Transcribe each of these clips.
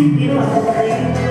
Sing it.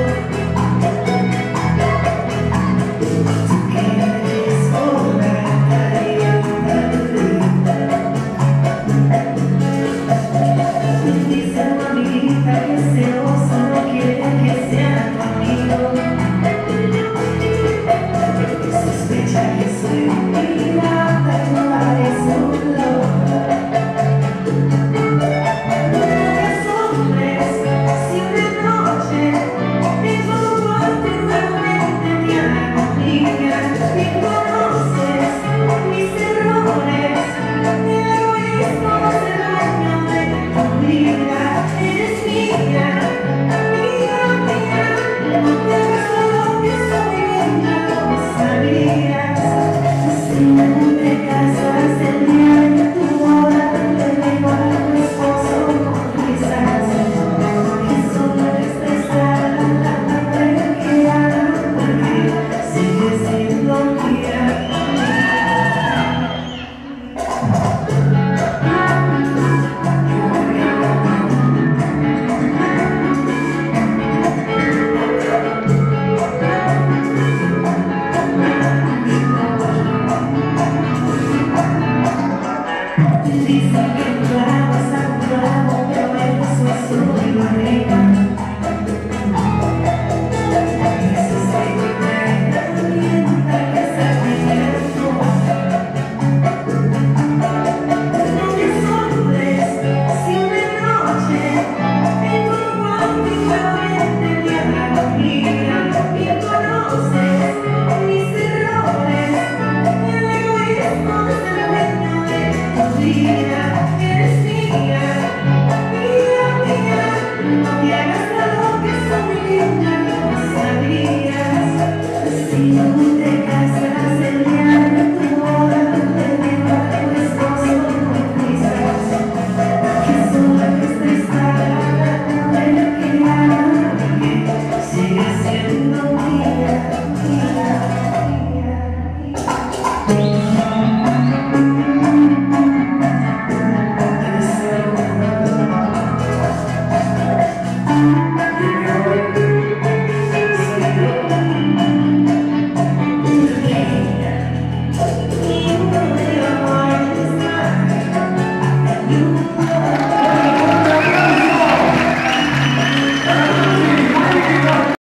Because